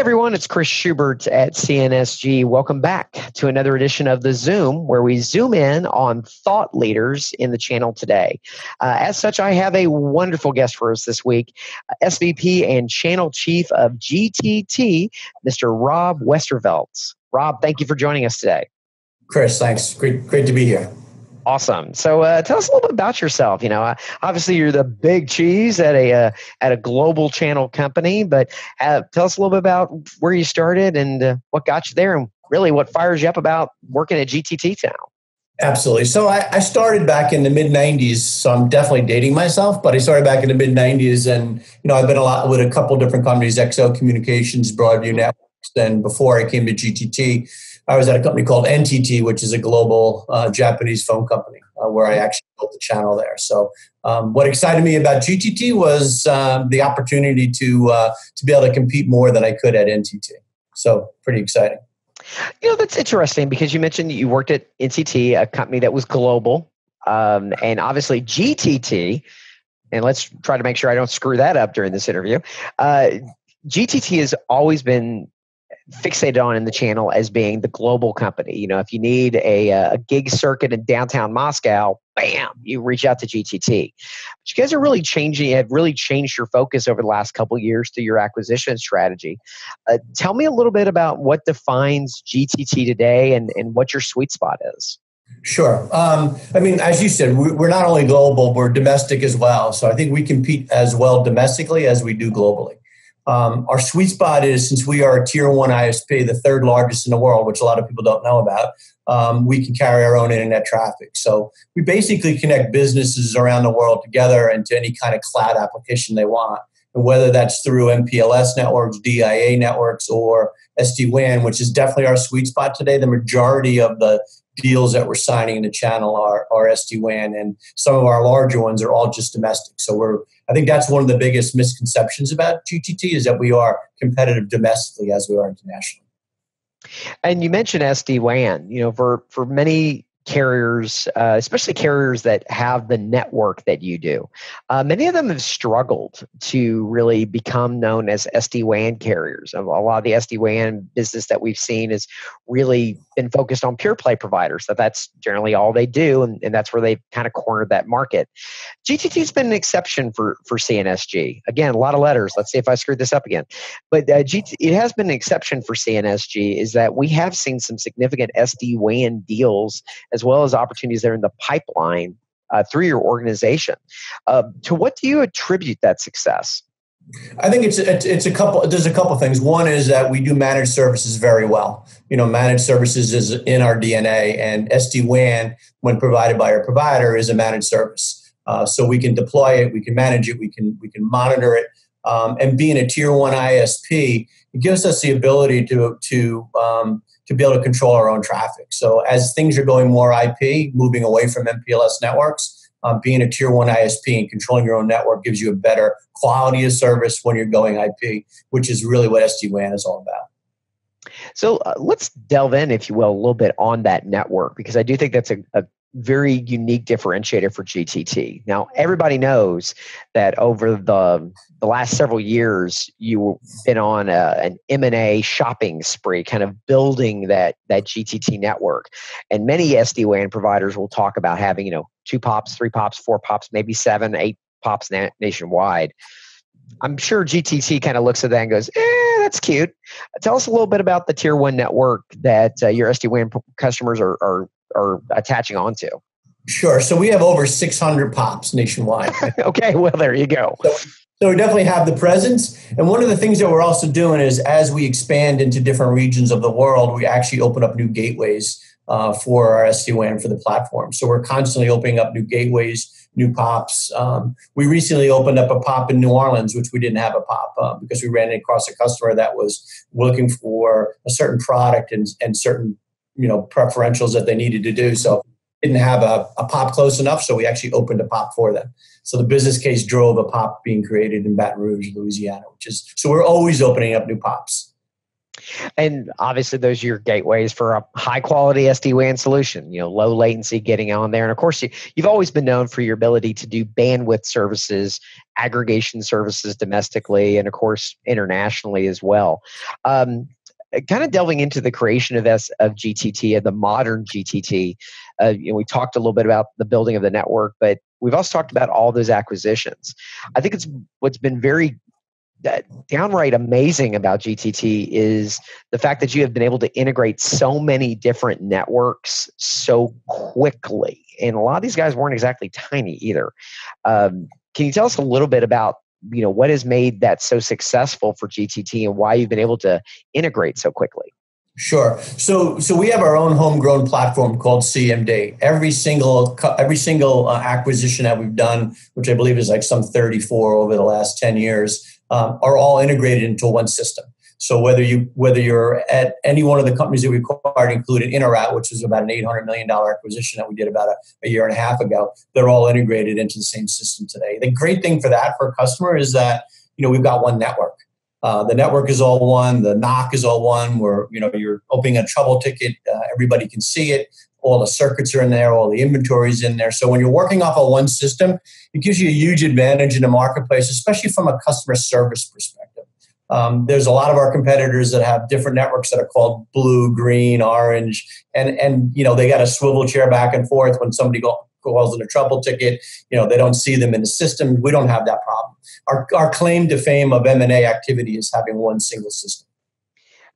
everyone, it's Chris Shubert at CNSG. Welcome back to another edition of The Zoom, where we zoom in on thought leaders in the channel today. Uh, as such, I have a wonderful guest for us this week SVP and Channel Chief of GTT, Mr. Rob Westervelt. Rob, thank you for joining us today. Chris, thanks. Great, great to be here. Awesome. So, uh, tell us a little bit about yourself. You know, uh, obviously you're the big cheese at a uh, at a global channel company, but uh, tell us a little bit about where you started and uh, what got you there, and really what fires you up about working at GTT now. Absolutely. So I, I started back in the mid '90s. So I'm definitely dating myself, but I started back in the mid '90s, and you know I've been a lot with a couple different companies: XO Communications, Broadview Networks. Then before I came to GTT I was at a company called NTT, which is a global uh, Japanese phone company, uh, where I actually built the channel there. So, um, what excited me about GTT was um, the opportunity to uh, to be able to compete more than I could at NTT. So, pretty exciting. You know, that's interesting because you mentioned you worked at NTT, a company that was global, um, and obviously GTT. And let's try to make sure I don't screw that up during this interview. Uh, GTT has always been fixated on in the channel as being the global company. You know, if you need a, uh, a gig circuit in downtown Moscow, bam, you reach out to GTT. But you guys are really changing, have really changed your focus over the last couple years through your acquisition strategy. Uh, tell me a little bit about what defines GTT today and, and what your sweet spot is. Sure. Um, I mean, as you said, we're not only global, we're domestic as well. So I think we compete as well domestically as we do globally. Um, our sweet spot is since we are a tier one ISP, the third largest in the world, which a lot of people don't know about, um, we can carry our own internet traffic. So we basically connect businesses around the world together into any kind of cloud application they want. And whether that's through MPLS networks, DIA networks, or SD WAN, which is definitely our sweet spot today, the majority of the deals that we're signing in the channel are, are SD WAN, and some of our larger ones are all just domestic. So we're, I think that's one of the biggest misconceptions about GTT is that we are competitive domestically as we are internationally. And you mentioned SD WAN. You know, for for many carriers, uh, especially carriers that have the network that you do. Uh, many of them have struggled to really become known as SD WAN carriers. A lot of the SD WAN business that we've seen has really been focused on pure play providers. So that's generally all they do, and, and that's where they've kind of cornered that market. GTT's been an exception for for CNSG. Again, a lot of letters. Let's see if I screwed this up again. But uh, GT, it has been an exception for CNSG is that we have seen some significant SD WAN deals as well as opportunities that are in the pipeline uh, through your organization. Uh, to what do you attribute that success? I think it's, it's it's a couple. There's a couple things. One is that we do managed services very well. You know, managed services is in our DNA, and SD WAN, when provided by our provider, is a managed service. Uh, so we can deploy it, we can manage it, we can we can monitor it, um, and being a tier one ISP, it gives us the ability to to um, to be able to control our own traffic. So as things are going more IP, moving away from MPLS networks, um, being a tier one ISP and controlling your own network gives you a better quality of service when you're going IP, which is really what SD WAN is all about. So uh, let's delve in, if you will, a little bit on that network because I do think that's a, a very unique differentiator for GTT. Now, everybody knows that over the the last several years, you've been on a, an M&A shopping spree, kind of building that that GTT network. And many SD WAN providers will talk about having, you know, two pops, three pops, four pops, maybe seven, eight pops na- nationwide. I'm sure GTT kind of looks at that and goes, eh, that's cute. Tell us a little bit about the tier one network that uh, your SD WAN customers are, are are attaching onto? Sure. So we have over 600 pops nationwide. okay. Well, there you go. So, so, we definitely have the presence. And one of the things that we're also doing is as we expand into different regions of the world, we actually open up new gateways uh, for our SD WAN for the platform. So we're constantly opening up new gateways, new pops. Um, we recently opened up a pop in New Orleans, which we didn't have a pop uh, because we ran across a customer that was looking for a certain product and, and certain you know preferentials that they needed to do. So didn't have a, a pop close enough, so we actually opened a pop for them. So the business case drove a pop being created in Baton Rouge, Louisiana, which is so we're always opening up new pops. And obviously, those are your gateways for a high quality SD WAN solution, you know, low latency getting on there. And of course, you, you've always been known for your ability to do bandwidth services, aggregation services domestically, and of course, internationally as well. Um, kind of delving into the creation of S of GTT and the modern GTT. Uh, you know, we talked a little bit about the building of the network, but we've also talked about all those acquisitions. I think it's what's been very that downright amazing about GTT is the fact that you have been able to integrate so many different networks so quickly. And a lot of these guys weren't exactly tiny either. Um, can you tell us a little bit about you know what has made that so successful for GTT and why you've been able to integrate so quickly? Sure. So, so we have our own homegrown platform called CMD. Every single every single uh, acquisition that we've done, which I believe is like some 34 over the last 10 years, um, are all integrated into one system. So whether you whether you're at any one of the companies that we acquired, including Interoute, which is about an eight hundred million dollar acquisition that we did about a, a, year and a half ago, they're all integrated into the same system today. The great thing for that for a customer is that you know we've got one network. Uh, the network is all one. The NOC is all one. Where you know you're opening a trouble ticket, uh, everybody can see it. All the circuits are in there. All the inventory is in there. So when you're working off of one system, it gives you a huge advantage in the marketplace, especially from a customer service perspective. Um, there's a lot of our competitors that have different networks that are called blue, green, orange, and and you know they got a swivel chair back and forth when somebody go, calls in a trouble ticket. You know they don't see them in the system. We don't have that problem. Our our claim to fame of M and A activity is having one single system.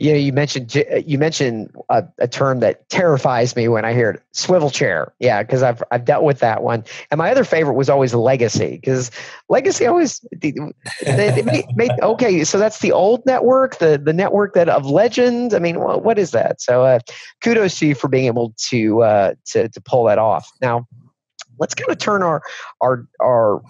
You know, you mentioned uh, you mentioned a, a, term that terrifies me when I hear it: swivel chair. Yeah, because I've I've dealt with that one. And my other favorite was always legacy, because legacy always they, they okay. So that's the old network, the the network that of legend. I mean, what, what is that? So uh, kudos to you for being able to uh, to to pull that off. Now, let's kind of turn our our our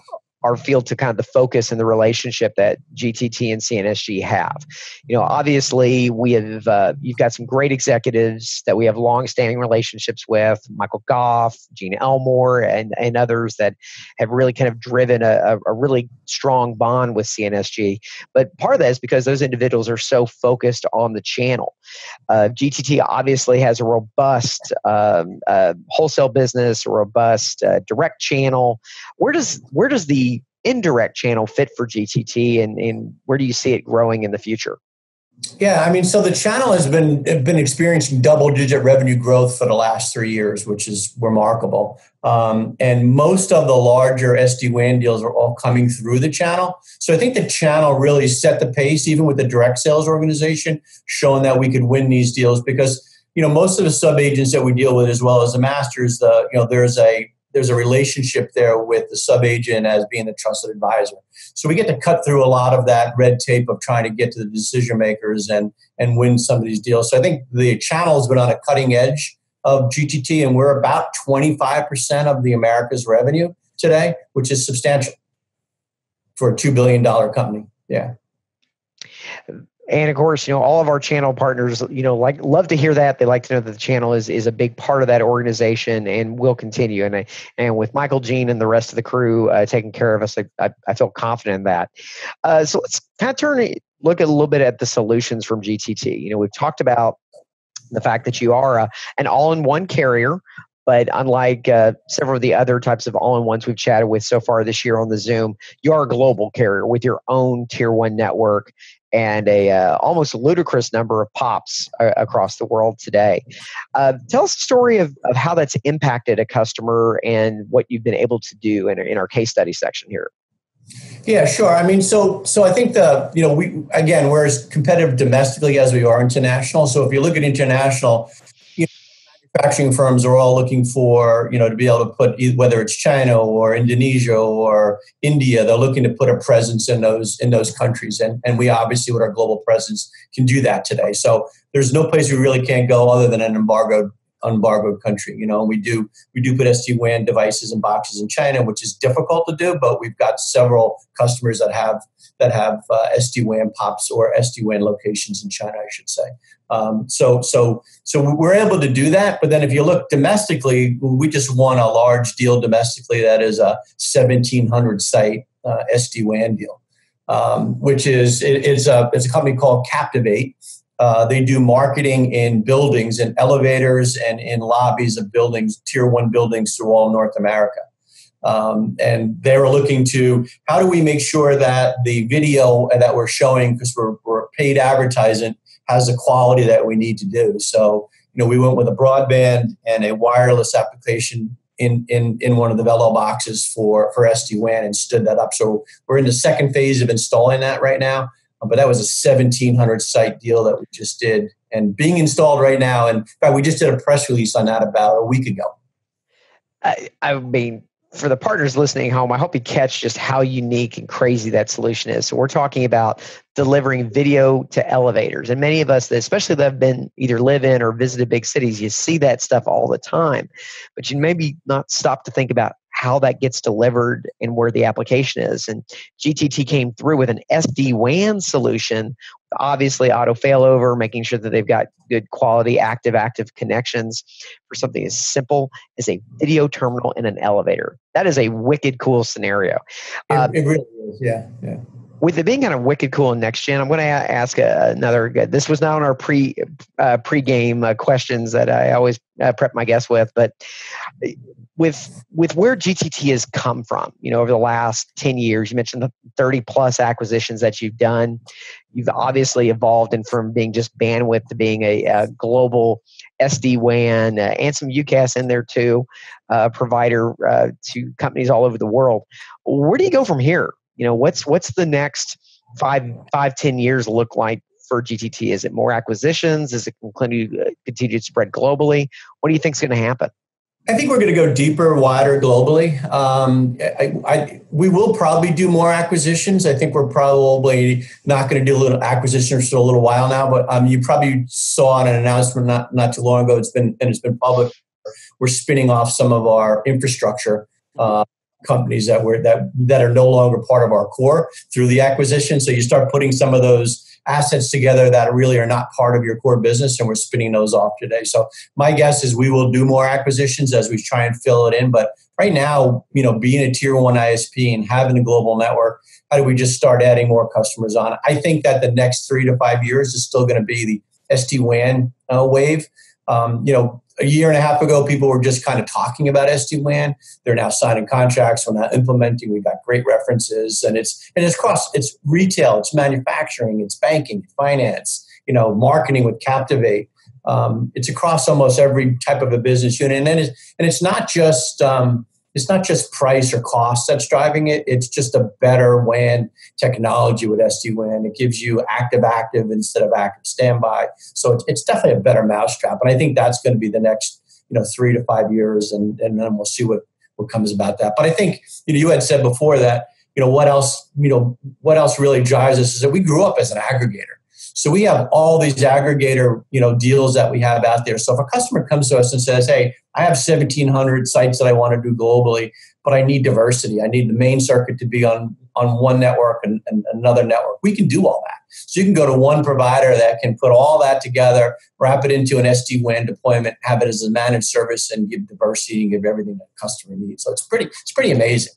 our field to kind of the focus and the relationship that GTT and CNSG have. You know, obviously we have uh, you've got some great executives that we have long-standing relationships with, Michael Goff, Gene Elmore, and and others that have really kind of driven a, a really strong bond with CNSG. But part of that is because those individuals are so focused on the channel. Uh, GTT obviously has a robust um, uh, wholesale business, a robust uh, direct channel. Where does where does the indirect channel fit for GTT, and, and where do you see it growing in the future? Yeah, I mean, so the channel has been been experiencing double digit revenue growth for the last three years, which is remarkable. Um, and most of the larger SD WAN deals are all coming through the channel. So I think the channel really set the pace, even with the direct sales organization, showing that we could win these deals because you know most of the sub agents that we deal with, as well as the masters, the you know there's a there's a relationship there with the sub agent as being the trusted advisor. So we get to cut through a lot of that red tape of trying to get to the decision makers and and win some of these deals. So I think the channel has been on a cutting edge of GTT, and we're about 25% of the America's revenue today, which is substantial for a $2 billion company. Yeah and of course you know all of our channel partners you know like love to hear that. They like to know that the channel is is a big part of that organization and will continue. And I, and with michael Gene and the rest of the crew uh, taking care of us I, I feel confident in that. Uh, so let's kind of turn look a little bit at the solutions from gtt you know we've talked about the fact that you are a, an all-in-one carrier but unlike uh, several of the other types of all-in-ones we've chatted with so far this year on the Zoom, you are a global carrier with your own tier one network and a uh, almost ludicrous number of pops uh, across the world today. Uh, tell us a story of, of how that's impacted a customer and what you've been able to do in, in our case study section here. Yeah, sure. I mean, so so I think the you know we again we're as competitive domestically as we are international. So if you look at international, manufacturing firms are all looking for, you know, to be able to put whether it's China or Indonesia or India, they're looking to put a presence in those in those countries, and and we obviously with our global presence can do that today. So there's no place we really can't go other than an embargoed embargoed country. You know, we do we do put SD WAN devices and boxes in China, which is difficult to do, but we've got several customers that have that have uh, SD WAN pops or SD WAN locations in China, I should say. Um, so so so we're able to do that. But then if you look domestically, we just won a large deal domestically that is a 1,700 site uh, SD WAN deal, um, which is it, it's a it's a company called Captivate Uh, they do marketing in buildings, in elevators, and in lobbies of buildings, tier one buildings through all North America. Um, and they were looking to how do we make sure that the video that we're showing, because we're, we're paid advertising, has the quality that we need to do. So, you know, we went with a broadband and a wireless application in, in, in one of the Velo boxes for, for SD-WAN and stood that up. So we're in the second phase of installing that right now. But that was a 1,700 site deal that we just did and being installed right now. And in fact, we just did a press release on that about a week ago. I, I mean, for the partners listening home, I hope you catch just how unique and crazy that solution is. So we're talking about delivering video to elevators, and many of us, especially that have been either live in or visited big cities, you see that stuff all the time, but you maybe not stop to think about how that gets delivered and where the application is. And GTT came through with an SD WAN solution, obviously auto failover, making sure that they've got good quality active active connections for something as simple as a video terminal in an elevator. That is a wicked cool scenario. It, uh, it really is, yeah, yeah with it being kind of wicked cool in next gen, I'm going to ask another. This was not on our pre uh, pre game uh, questions that I always uh, prep my guests with, but with with where GTT has come from, you know, over the last ten years, you mentioned the thirty plus acquisitions that you've done. You've obviously evolved and from being just bandwidth to being a, a global SD WAN uh, and some UCaaS in there too, uh, provider uh, to companies all over the world. Where do you go from here? You know, what's what's the next five five ten years look like for GTT? Is it more acquisitions? Is it continue continue to spread globally? What do you think is going to happen? I think we're going to go deeper, wider globally. Um, I, I, we will probably do more acquisitions. I think we're probably not going to do a little acquisitions for a little while now. But um, you probably saw an announcement not not too long ago. It's been and it's been public. We're spinning off some of our infrastructure uh, companies that were that that are no longer part of our core through the acquisition. So you start putting some of those assets together that really are not part of your core business, and we're spinning those off today. So my guess is we will do more acquisitions as we try and fill it in. But right now, you know, being a tier one ISP and having a global network, how do we just start adding more customers on? I think that the next three to five years is still going to be the SD WAN uh, wave. Um, you know, a year and a half ago, people were just kind of talking about SD WAN. They're now signing contracts. We're now implementing. We've got great references, and it's and it's cross. It's retail. It's manufacturing. It's banking. Finance. You know, marketing with Captivate. Um, it's across almost every type of a business unit, and then it's, and it's not just um, it's not just price or cost that's driving it. It's just a better WAN technology with SD-WAN. It gives you active-active instead of active standby. So it's, it's definitely a better mousetrap. And I think that's going to be the next, you know, three to five years, and, and then we'll see what, what comes about that. But I think, you know, you had said before that, you know, what else, you know, what else really drives us is that we grew up as an aggregator. So we have all these aggregator, you know, deals that we have out there. So if a customer comes to us and says, "Hey, I have 1,700 sites that I want to do globally, but I need diversity. I need the main circuit to be on on one network and, and another network," we can do all that. So you can go to one provider that can put all that together, wrap it into an SD WAN deployment, have it as a managed service, and give diversity and give everything that customer needs. So it's pretty it's pretty amazing.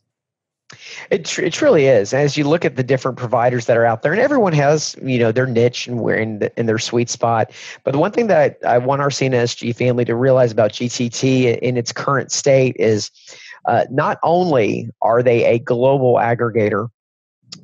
It, tr- it truly is. As you look at the different providers that are out there, and everyone has you know their niche and we're in, the, in their sweet spot. But the one thing that I want our CNSG family to realize about GTT in its current state is uh, not only are they a global aggregator,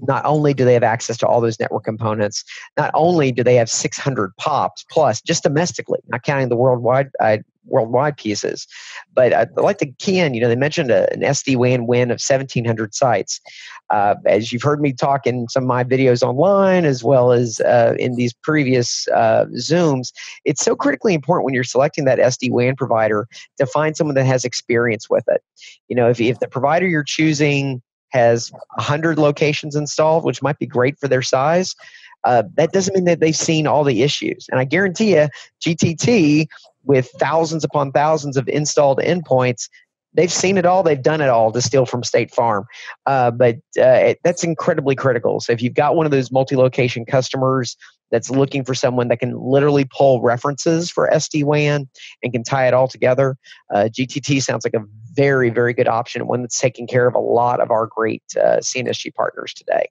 not only do they have access to all those network components, not only do they have 600 POPs plus just domestically, not counting the worldwide uh, worldwide pieces, but I'd like to key in. You know, they mentioned a, an SD WAN win of 1,700 sites. Uh, as you've heard me talk in some of my videos online, as well as uh, in these previous uh, Zooms, it's so critically important when you're selecting that SD WAN provider to find someone that has experience with it. You know, if, if the provider you're choosing has 100 locations installed, which might be great for their size. Uh, that doesn't mean that they've seen all the issues. And I guarantee you, GTT, with thousands upon thousands of installed endpoints, they've seen it all, they've done it all to steal from State Farm. Uh, but uh, it, that's incredibly critical. So if you've got one of those multi location customers that's looking for someone that can literally pull references for SD WAN and can tie it all together, uh, GTT sounds like a very, very good option, one that's taking care of a lot of our great uh, CNSG partners today.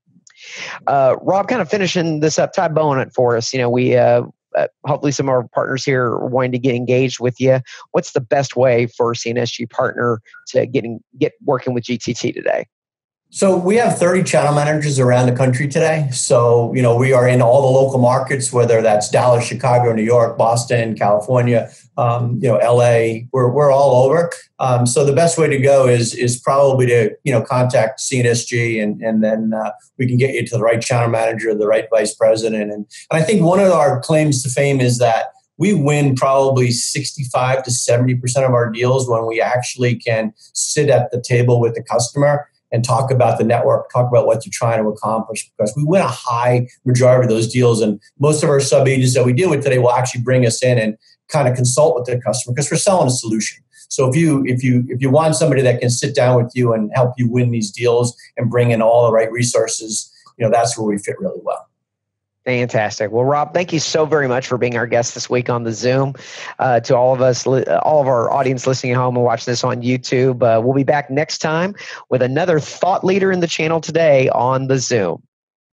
Uh, Rob, kind of finishing this up, tie bone it for us. You know, we uh, uh, hopefully some of our partners here are wanting to get engaged with you. What's the best way for a CNSG partner to getting get working with GTT today? So we have 30 channel managers around the country today. So, you know, we are in all the local markets, whether that's Dallas, Chicago, New York, Boston, California, um, you know, LA, we're, we're all over. Um, so the best way to go is, is probably to, you know, contact CNSG and, and then uh, we can get you to the right channel manager, the right vice president. And, and I think one of our claims to fame is that we win probably 65 to 70% of our deals when we actually can sit at the table with the customer and talk about the network, talk about what you're trying to accomplish because we win a high majority of those deals. And most of our sub agents that we deal with today will actually bring us in and kind of consult with the customer because we're selling a solution. So if you if you if you want somebody that can sit down with you and help you win these deals and bring in all the right resources, you know that's where we fit really well. Fantastic. Well, Rob, thank you so very much for being our guest this week on the Zoom. Uh, to all of us, all of our audience listening at home and watching this on YouTube, uh, we'll be back next time with another thought leader in the channel today on the Zoom.